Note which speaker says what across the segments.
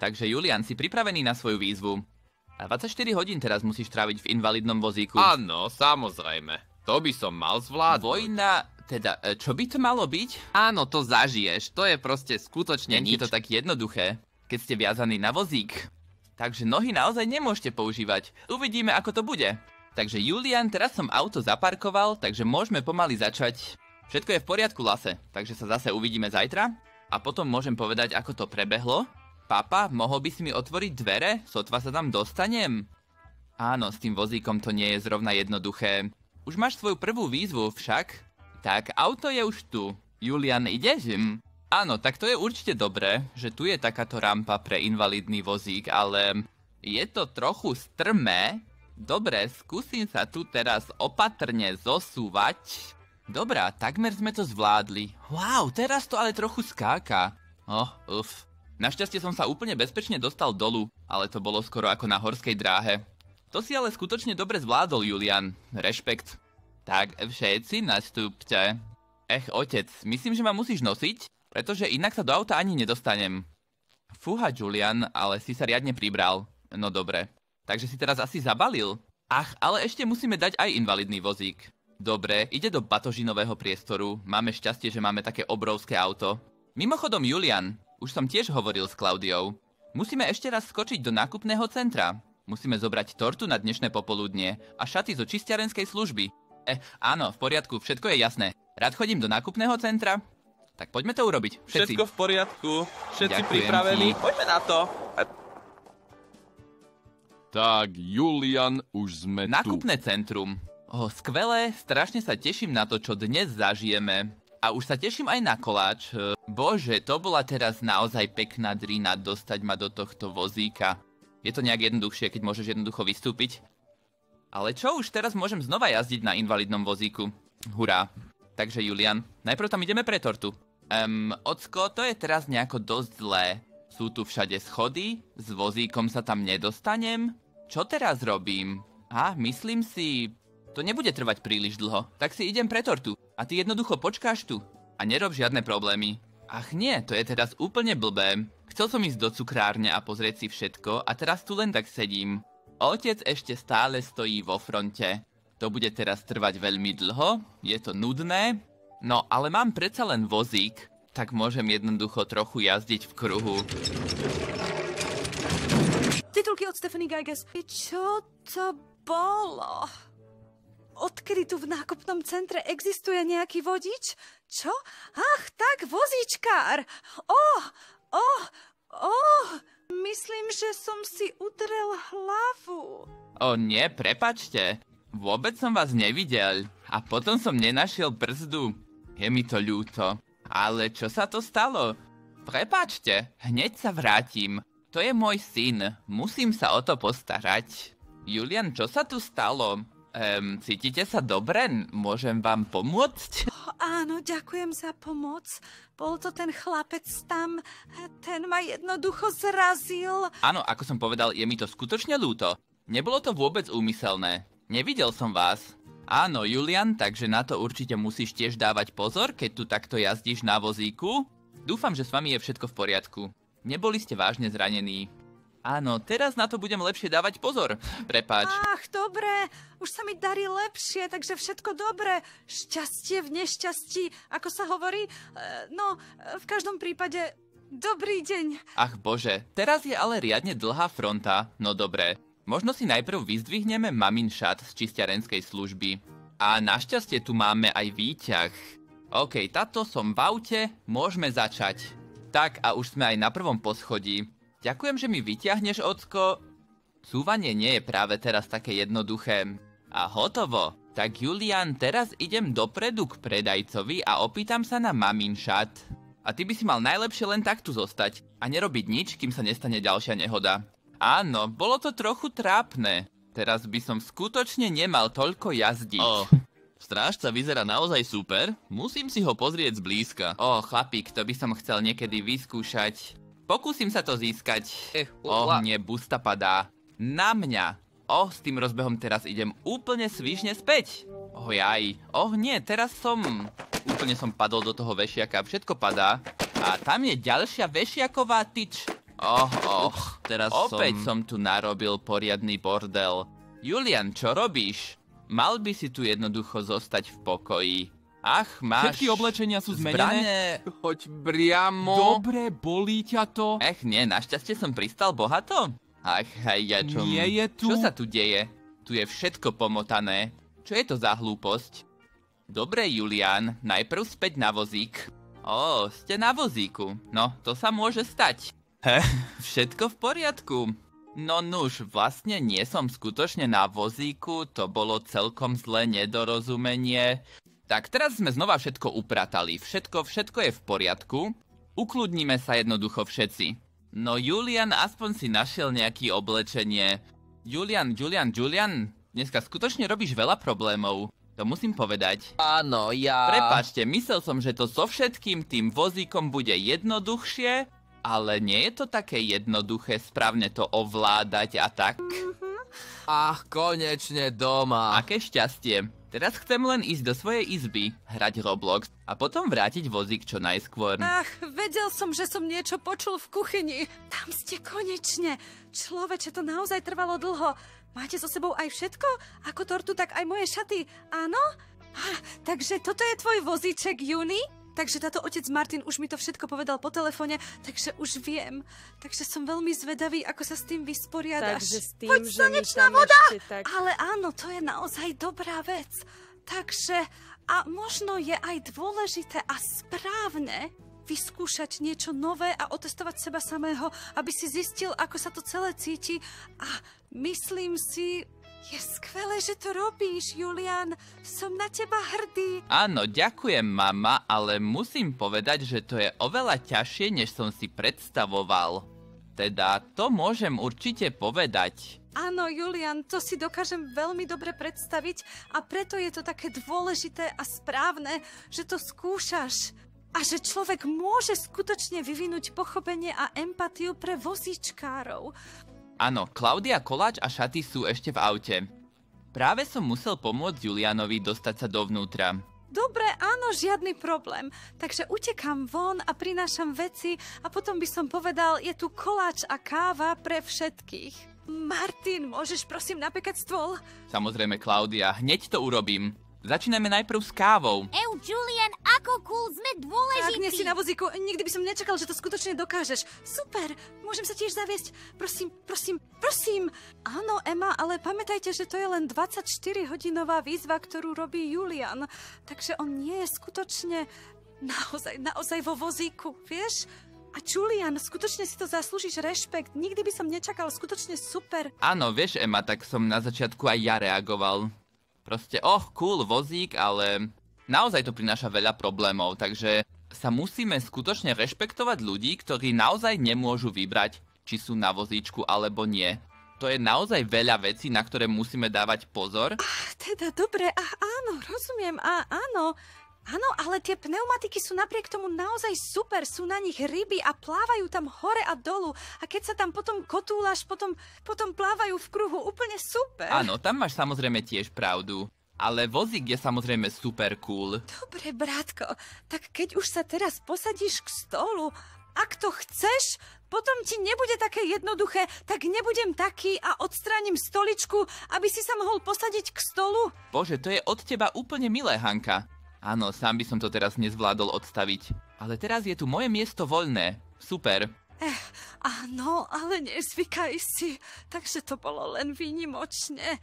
Speaker 1: Takže Julian, si pripravený na svoju výzvu. A 24 hodín teraz musíš tráviť v invalidnom vozíku.
Speaker 2: Áno, samozrejme. To by som mal zvládnuť.
Speaker 1: Vojna, teda, e, čo by to malo byť?
Speaker 2: Áno, to zažiješ. To je proste skutočne
Speaker 1: Není
Speaker 2: nič.
Speaker 1: to tak jednoduché, keď ste viazaní na vozík. Takže nohy naozaj nemôžete používať. Uvidíme, ako to bude. Takže Julian, teraz som auto zaparkoval, takže môžeme pomaly začať. Všetko je v poriadku, Lase, takže sa zase uvidíme zajtra. A potom môžem povedať, ako to prebehlo. Papa, mohol by si mi otvoriť dvere? Sotva sa tam dostanem? Áno, s tým vozíkom to nie je zrovna jednoduché. Už máš svoju prvú výzvu však? Tak, auto je už tu. Julian, ideš? Áno, tak to je určite dobré, že tu je takáto rampa pre invalidný vozík, ale je to trochu strmé. Dobre, skúsim sa tu teraz opatrne zosúvať. Dobrá, takmer sme to zvládli. Wow, teraz to ale trochu skáka. Oh, uf. Našťastie som sa úplne bezpečne dostal dolu, ale to bolo skoro ako na horskej dráhe. To si ale skutočne dobre zvládol, Julian. Rešpekt. Tak, všetci nastúpte. Ech, otec, myslím, že ma musíš nosiť, pretože inak sa do auta ani nedostanem. Fúha, Julian, ale si sa riadne pribral. No dobre. Takže si teraz asi zabalil? Ach, ale ešte musíme dať aj invalidný vozík. Dobre, ide do batožinového priestoru. Máme šťastie, že máme také obrovské auto. Mimochodom, Julian, už som tiež hovoril s Klaudiou. Musíme ešte raz skočiť do nákupného centra. Musíme zobrať tortu na dnešné popoludnie a šaty zo čistiarenskej služby. Eh, áno, v poriadku, všetko je jasné. Rád chodím do nákupného centra. Tak poďme to urobiť, všetci.
Speaker 3: Všetko v poriadku, všetci
Speaker 1: Ďakujem
Speaker 3: pripravení.
Speaker 1: ti.
Speaker 3: Poďme na to.
Speaker 2: Tak, Julian, už sme tu.
Speaker 1: Nákupné centrum. Oh, skvelé, strašne sa teším na to, čo dnes zažijeme. A už sa teším aj na koláč. E, Bože, to bola teraz naozaj pekná drina dostať ma do tohto vozíka. Je to nejak jednoduchšie, keď môžeš jednoducho vystúpiť. Ale čo už teraz môžem znova jazdiť na invalidnom vozíku? Hurá. Takže Julian, najprv tam ideme pre tortu. Um, Ocko, to je teraz nejako dosť zlé. Sú tu všade schody, s vozíkom sa tam nedostanem. Čo teraz robím? A, myslím si, to nebude trvať príliš dlho, tak si idem pre tortu. A ty jednoducho počkáš tu. A nerob žiadne problémy. Ach nie, to je teraz úplne blbé. Chcel som ísť do cukrárne a pozrieť si všetko a teraz tu len tak sedím. Otec ešte stále stojí vo fronte. To bude teraz trvať veľmi dlho, je to nudné, no ale mám predsa len vozík, tak môžem jednoducho trochu jazdiť v kruhu.
Speaker 4: Titulky od Stephanie Geiges. Čo to bolo? Odkedy tu v nákupnom centre existuje nejaký vodič? Čo? Ach, tak, vozíčkár. Oh, oh, oh. Myslím, že som si udrel hlavu.
Speaker 1: O nie, prepačte. Vôbec som vás nevidel. A potom som nenašiel brzdu. Je mi to ľúto. Ale čo sa to stalo? Prepačte, hneď sa vrátim. To je môj syn. Musím sa o to postarať. Julian, čo sa tu stalo? Um, cítite sa dobre? Môžem vám pomôcť?
Speaker 4: Oh, áno, ďakujem za pomoc. Bol to ten chlapec tam. Ten ma jednoducho zrazil.
Speaker 1: Áno, ako som povedal, je mi to skutočne ľúto. Nebolo to vôbec úmyselné. Nevidel som vás. Áno, Julian, takže na to určite musíš tiež dávať pozor, keď tu takto jazdíš na vozíku. Dúfam, že s vami je všetko v poriadku. Neboli ste vážne zranení. Áno, teraz na to budem lepšie dávať pozor. Prepáč.
Speaker 4: Ach, dobre. Už sa mi darí lepšie, takže všetko dobre. Šťastie v nešťastí, ako sa hovorí. E, No, v každom prípade, dobrý deň.
Speaker 1: Ach bože, teraz je ale riadne dlhá fronta. No dobre, možno si najprv vyzdvihneme mamin šat z čistiarenskej služby. A našťastie tu máme aj výťah. OK, táto som v aute, môžeme začať. Tak a už sme aj na prvom poschodí. Ďakujem, že mi vyťahneš, Ocko. Cúvanie nie je práve teraz také jednoduché. A hotovo. Tak Julian, teraz idem dopredu k predajcovi a opýtam sa na mamin šat. A ty by si mal najlepšie len takto zostať a nerobiť nič, kým sa nestane ďalšia nehoda. Áno, bolo to trochu trápne. Teraz by som skutočne nemal toľko jazdiť.
Speaker 2: O, strážca vyzerá naozaj super. Musím si ho pozrieť zblízka.
Speaker 1: O, chlapík, to by som chcel niekedy vyskúšať. Pokúsim sa to získať.
Speaker 2: Eh,
Speaker 1: Oh, nie, busta padá. Na mňa. Oh, s tým rozbehom teraz idem úplne svižne späť. Oh, jaj. Oh, nie, teraz som... Úplne som padol do toho vešiaka, všetko padá. A tam je ďalšia vešiaková tyč. Och, och,
Speaker 2: Teraz
Speaker 1: opäť
Speaker 2: som...
Speaker 1: som tu narobil poriadny bordel. Julian, čo robíš? Mal by si tu jednoducho zostať v pokoji. Ach, máš...
Speaker 3: Všetky oblečenia sú zmenené.
Speaker 1: Zbrane...
Speaker 3: Hoď priamo. Dobre, bolí ťa to.
Speaker 1: Ech, nie, našťastie som pristal bohato. Ach, aj ja čo...
Speaker 3: Nie je tu.
Speaker 1: Čo sa tu deje? Tu je všetko pomotané. Čo je to za hlúposť? Dobre, Julian, najprv späť na vozík. Ó, ste na vozíku. No, to sa môže stať. He, všetko v poriadku. No nuž, vlastne nie som skutočne na vozíku, to bolo celkom zlé nedorozumenie. Tak teraz sme znova všetko upratali, všetko, všetko je v poriadku. Ukludníme sa jednoducho všetci. No Julian aspoň si našiel nejaký oblečenie. Julian, Julian, Julian, dneska skutočne robíš veľa problémov. To musím povedať.
Speaker 2: Áno, ja...
Speaker 1: Prepačte, myslel som, že to so všetkým tým vozíkom bude jednoduchšie, ale nie je to také jednoduché správne to ovládať a tak.
Speaker 2: Ach, konečne doma.
Speaker 1: Aké šťastie. Teraz chcem len ísť do svojej izby, hrať Roblox a potom vrátiť vozík čo najskôr.
Speaker 4: Ach, vedel som, že som niečo počul v kuchyni. Tam ste konečne. Človeče, to naozaj trvalo dlho. Máte so sebou aj všetko? Ako tortu, tak aj moje šaty, áno? Ah, takže toto je tvoj vozíček, Juni? Takže táto otec Martin už mi to všetko povedal po telefóne, takže už viem. Takže som veľmi zvedavý, ako sa s tým vysporiadaš.
Speaker 5: Takže s tým,
Speaker 4: Poď
Speaker 5: že
Speaker 4: slnečná voda!
Speaker 5: tak...
Speaker 4: Ale áno, to je naozaj dobrá vec. Takže, a možno je aj dôležité a správne vyskúšať niečo nové a otestovať seba samého, aby si zistil, ako sa to celé cíti. A myslím si, je skvelé, že to robíš, Julian. Som na teba hrdý.
Speaker 1: Áno, ďakujem mama, ale musím povedať, že to je oveľa ťažšie, než som si predstavoval. Teda, to môžem určite povedať.
Speaker 4: Áno, Julian, to si dokážem veľmi dobre predstaviť a preto je to také dôležité a správne, že to skúšaš. A že človek môže skutočne vyvinúť pochopenie a empatiu pre vozíčkárov.
Speaker 1: Áno, Klaudia Koláč a šaty sú ešte v aute. Práve som musel pomôcť Julianovi dostať sa dovnútra.
Speaker 4: Dobre, áno, žiadny problém. Takže utekám von a prinášam veci a potom by som povedal, je tu koláč a káva pre všetkých. Martin, môžeš prosím napekať stôl?
Speaker 1: Samozrejme, Klaudia, hneď to urobím. Začíname najprv s kávou.
Speaker 6: Eu, Julian, ako cool, sme
Speaker 4: Ak nie si
Speaker 6: dôležití.
Speaker 4: na vozíku, nikdy by som nečakal, že to skutočne dokážeš. Super, môžem sa tiež zaviesť. Prosím, prosím, prosím. Áno, Emma, ale pamätajte, že to je len 24-hodinová výzva, ktorú robí Julian. Takže on nie je skutočne naozaj, naozaj vo vozíku, vieš? A Julian, skutočne si to zaslúžiš rešpekt. Nikdy by som nečakal, skutočne super.
Speaker 1: Áno, vieš, Ema, tak som na začiatku aj ja reagoval. Proste, oh, cool, vozík, ale naozaj to prináša veľa problémov, takže sa musíme skutočne rešpektovať ľudí, ktorí naozaj nemôžu vybrať, či sú na vozíčku alebo nie. To je naozaj veľa vecí, na ktoré musíme dávať pozor.
Speaker 4: Teda dobre, a áno, rozumiem, a áno. Áno, ale tie pneumatiky sú napriek tomu naozaj super, sú na nich ryby a plávajú tam hore a dolu. A keď sa tam potom kotúlaš, potom, potom plávajú v kruhu, úplne super.
Speaker 1: Áno, tam máš samozrejme tiež pravdu. Ale vozík je samozrejme super cool.
Speaker 4: Dobre, bratko, tak keď už sa teraz posadíš k stolu, ak to chceš, potom ti nebude také jednoduché, tak nebudem taký a odstránim stoličku, aby si sa mohol posadiť k stolu.
Speaker 1: Bože, to je od teba úplne milé, Hanka. Áno, sám by som to teraz nezvládol odstaviť. Ale teraz je tu moje miesto voľné. Super.
Speaker 4: Eh, áno, ale nezvykaj si, takže to bolo len výnimočne.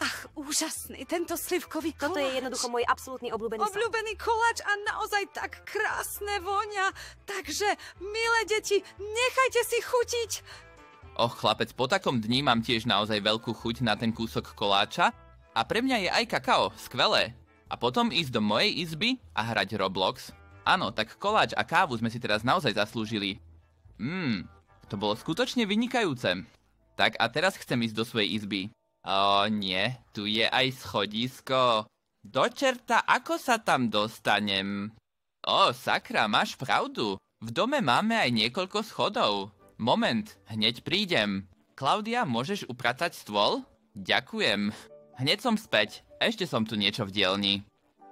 Speaker 4: Ach, úžasný, tento slivkový koláč.
Speaker 5: Toto je jednoducho môj absolútny obľúbený.
Speaker 4: Obľúbený koláč a naozaj tak krásne vonia. Takže, milé deti, nechajte si chutiť.
Speaker 1: Och, chlapec, po takom dni mám tiež naozaj veľkú chuť na ten kúsok koláča. A pre mňa je aj kakao, skvelé. A potom ísť do mojej izby a hrať Roblox. Áno, tak koláč a kávu sme si teraz naozaj zaslúžili. Mmm, to bolo skutočne vynikajúce. Tak a teraz chcem ísť do svojej izby. O nie, tu je aj schodisko. Do čerta, ako sa tam dostanem? O, sakra, máš pravdu. V dome máme aj niekoľko schodov. Moment, hneď prídem. Klaudia, môžeš upratať stôl? Ďakujem. Hneď som späť. Ešte som tu niečo v dielni.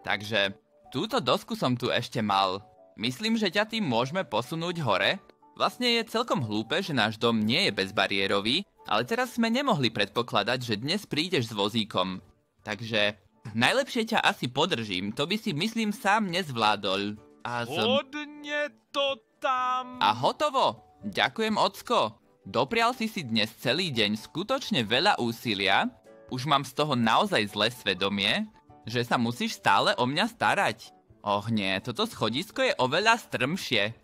Speaker 1: Takže, túto dosku som tu ešte mal. Myslím, že ťa tým môžeme posunúť hore. Vlastne je celkom hlúpe, že náš dom nie je bezbariérový, ale teraz sme nemohli predpokladať, že dnes prídeš s vozíkom. Takže najlepšie ťa asi podržím, to by si myslím sám nezvládol. A z...
Speaker 3: Hodne to tam.
Speaker 1: A hotovo! Ďakujem, Ocko. Doprial si si dnes celý deň skutočne veľa úsilia. Už mám z toho naozaj zlé svedomie, že sa musíš stále o mňa starať. Och nie, toto schodisko je oveľa strmšie.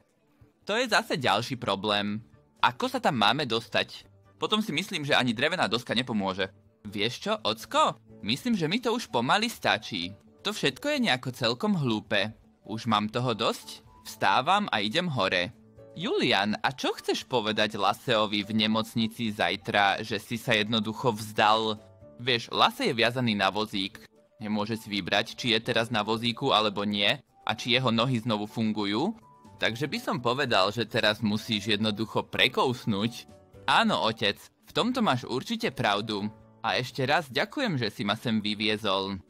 Speaker 1: To je zase ďalší problém. Ako sa tam máme dostať? Potom si myslím, že ani drevená doska nepomôže. Vieš čo, Ocko? Myslím, že mi to už pomaly stačí. To všetko je nejako celkom hlúpe. Už mám toho dosť? Vstávam a idem hore. Julian, a čo chceš povedať Laseovi v nemocnici zajtra, že si sa jednoducho vzdal? Vieš, Lase je viazaný na vozík. Nemôže si vybrať, či je teraz na vozíku alebo nie a či jeho nohy znovu fungujú. Takže by som povedal, že teraz musíš jednoducho prekousnúť. Áno, otec, v tomto máš určite pravdu. A ešte raz ďakujem, že si ma sem vyviezol.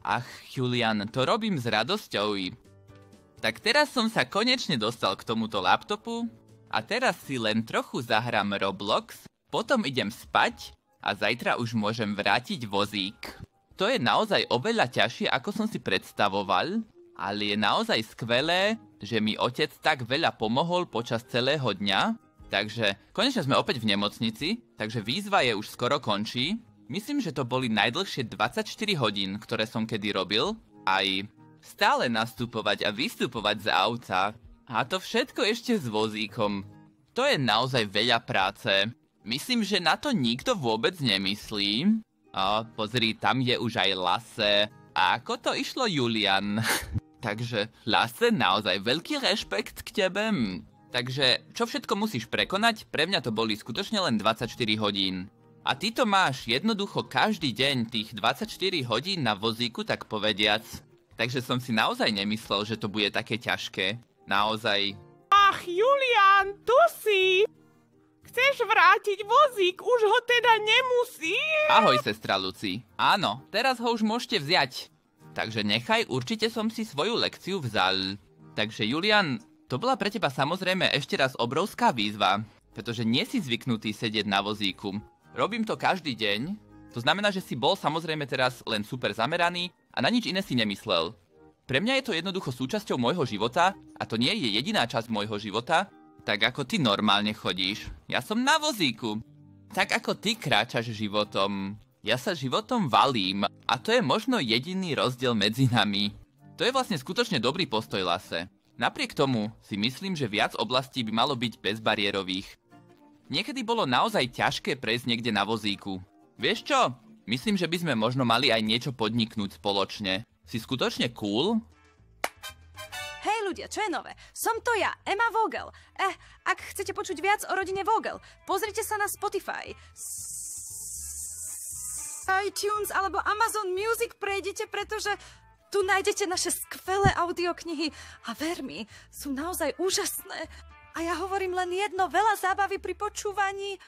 Speaker 1: Ach, Julian, to robím s radosťou. Tak teraz som sa konečne dostal k tomuto laptopu a teraz si len trochu zahrám Roblox, potom idem spať a zajtra už môžem vrátiť vozík. To je naozaj oveľa ťažšie, ako som si predstavoval, ale je naozaj skvelé, že mi otec tak veľa pomohol počas celého dňa, takže konečne sme opäť v nemocnici, takže výzva je už skoro končí. Myslím, že to boli najdlhšie 24 hodín, ktoré som kedy robil, aj stále nastupovať a vystupovať z auta. A to všetko ešte s vozíkom. To je naozaj veľa práce. Myslím, že na to nikto vôbec nemyslí. A pozri, tam je už aj Lase. A ako to išlo Julian? Takže, Lasse, naozaj veľký rešpekt k tebe. Takže, čo všetko musíš prekonať, pre mňa to boli skutočne len 24 hodín. A ty to máš jednoducho každý deň tých 24 hodín na vozíku, tak povediac. Takže som si naozaj nemyslel, že to bude také ťažké. Naozaj.
Speaker 7: Ach, Julian, tu si! Chceš vrátiť vozík, už ho teda nemusí.
Speaker 1: Ahoj, sestra Luci. Áno, teraz ho už môžete vziať takže nechaj, určite som si svoju lekciu vzal. Takže Julian, to bola pre teba samozrejme ešte raz obrovská výzva, pretože nie si zvyknutý sedieť na vozíku. Robím to každý deň, to znamená, že si bol samozrejme teraz len super zameraný a na nič iné si nemyslel. Pre mňa je to jednoducho súčasťou môjho života a to nie je jediná časť môjho života, tak ako ty normálne chodíš. Ja som na vozíku. Tak ako ty kráčaš životom. Ja sa životom valím a to je možno jediný rozdiel medzi nami. To je vlastne skutočne dobrý postoj, Lase. Napriek tomu si myslím, že viac oblastí by malo byť bezbariérových. Niekedy bolo naozaj ťažké prejsť niekde na vozíku. Vieš čo? Myslím, že by sme možno mali aj niečo podniknúť spoločne. Si skutočne cool?
Speaker 4: Ľudia, čo je nové? Som to ja, Emma Vogel. Eh, ak chcete počuť viac o rodine Vogel, pozrite sa na Spotify iTunes alebo Amazon Music prejdete, pretože tu nájdete naše skvelé audioknihy a ver mi, sú naozaj úžasné. A ja hovorím len jedno, veľa zábavy pri počúvaní